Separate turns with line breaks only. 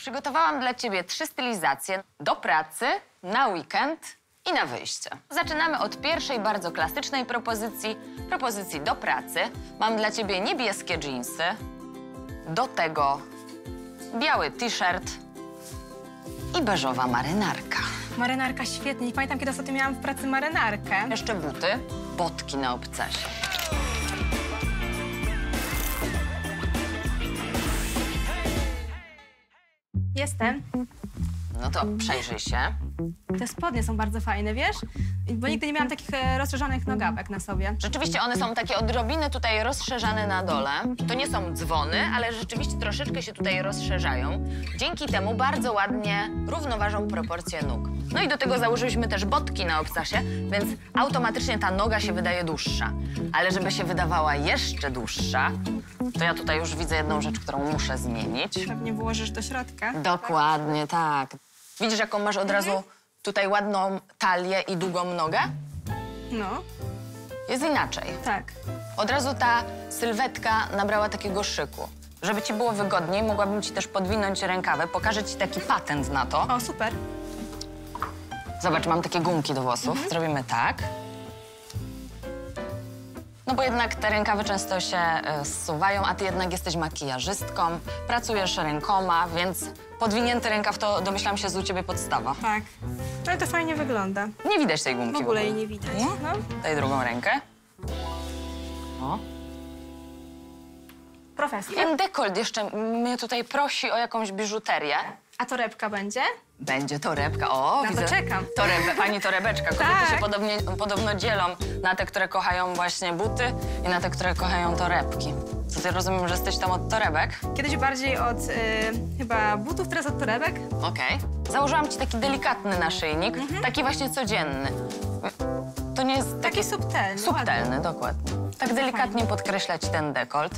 Przygotowałam dla ciebie trzy stylizacje do pracy, na weekend i na wyjście. Zaczynamy od pierwszej bardzo klasycznej propozycji, propozycji do pracy. Mam dla ciebie niebieskie dżinsy, do tego biały t-shirt i beżowa marynarka.
Marynarka świetnie. Nie pamiętam, kiedy ostatnio miałam w pracy marynarkę.
Jeszcze buty, botki na obcasie.
Jestem.
No to przejrzyj się.
Te spodnie są bardzo fajne, wiesz? Bo nigdy nie miałam takich e, rozszerzonych nogawek na sobie.
Rzeczywiście one są takie odrobiny tutaj rozszerzane na dole. To nie są dzwony, ale rzeczywiście troszeczkę się tutaj rozszerzają. Dzięki temu bardzo ładnie równoważą proporcje nóg. No i do tego założyliśmy też botki na obcasie, więc automatycznie ta noga się wydaje dłuższa. Ale żeby się wydawała jeszcze dłuższa, to ja tutaj już widzę jedną rzecz, którą muszę zmienić.
Pewnie włożysz do środka.
Dokładnie, tak. Widzisz, jaką masz od razu tutaj ładną talię i długą nogę?
No,
Jest inaczej.
tak.
Od razu ta sylwetka nabrała takiego szyku. Żeby ci było wygodniej, mogłabym ci też podwinąć rękawy. Pokażę ci taki patent na to.
O, super.
Zobacz, mam takie gumki do włosów. Zrobimy tak. No bo jednak te rękawy często się e, zsuwają, a ty jednak jesteś makijażystką, pracujesz rękoma, więc podwinięty rękaw to domyślam się z u ciebie podstawa.
Tak. Ale to fajnie wygląda.
Nie widać tej gumki
W ogóle jej nie widać. No.
Daj drugą rękę. O.
Profesja.
Ten dekolt jeszcze mnie tutaj prosi o jakąś biżuterię.
A torebka będzie?
Będzie torebka. O,
Na to
widzę.
czekam.
Torebe, pani torebeczka. Kobiety
Tak.
się podobnie, podobno dzielą na te, które kochają właśnie buty i na te, które kochają torebki. To ty rozumiem, że jesteś tam od torebek?
Kiedyś bardziej od y, chyba butów, teraz od torebek.
Okej. Założyłam ci taki delikatny naszyjnik, taki właśnie codzienny. To nie jest taki
Taki subtelny.
subtelny, dokładnie. Tak delikatnie podkreślać ten dekolt.